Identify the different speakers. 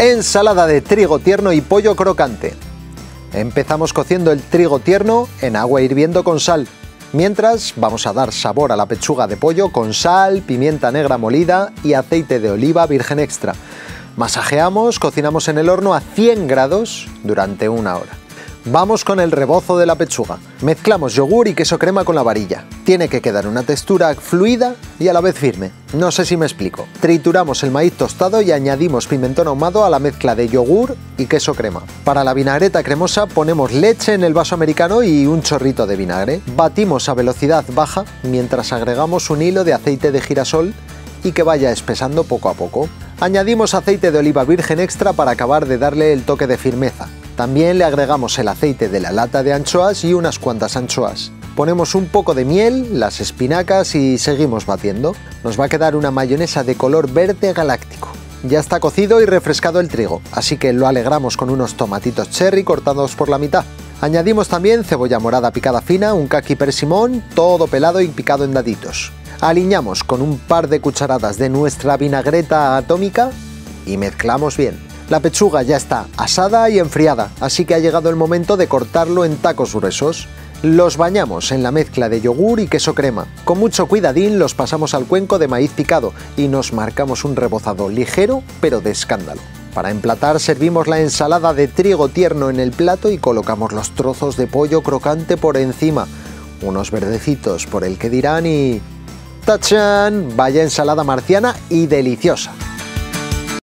Speaker 1: Ensalada de trigo tierno y pollo crocante. Empezamos cociendo el trigo tierno en agua hirviendo con sal. Mientras vamos a dar sabor a la pechuga de pollo con sal, pimienta negra molida y aceite de oliva virgen extra. Masajeamos, cocinamos en el horno a 100 grados durante una hora. Vamos con el rebozo de la pechuga. Mezclamos yogur y queso crema con la varilla. Tiene que quedar una textura fluida y a la vez firme. No sé si me explico. Trituramos el maíz tostado y añadimos pimentón ahumado a la mezcla de yogur y queso crema. Para la vinagreta cremosa ponemos leche en el vaso americano y un chorrito de vinagre. Batimos a velocidad baja mientras agregamos un hilo de aceite de girasol y que vaya espesando poco a poco. Añadimos aceite de oliva virgen extra para acabar de darle el toque de firmeza. También le agregamos el aceite de la lata de anchoas y unas cuantas anchoas. Ponemos un poco de miel, las espinacas y seguimos batiendo. Nos va a quedar una mayonesa de color verde galáctico. Ya está cocido y refrescado el trigo, así que lo alegramos con unos tomatitos cherry cortados por la mitad. Añadimos también cebolla morada picada fina, un kaki persimón, todo pelado y picado en daditos. Aliñamos con un par de cucharadas de nuestra vinagreta atómica y mezclamos bien. La pechuga ya está asada y enfriada, así que ha llegado el momento de cortarlo en tacos gruesos. Los bañamos en la mezcla de yogur y queso crema. Con mucho cuidadín los pasamos al cuenco de maíz picado y nos marcamos un rebozado ligero pero de escándalo. Para emplatar servimos la ensalada de trigo tierno en el plato y colocamos los trozos de pollo crocante por encima, unos verdecitos por el que dirán y... ¡Tachán! Vaya ensalada marciana y deliciosa.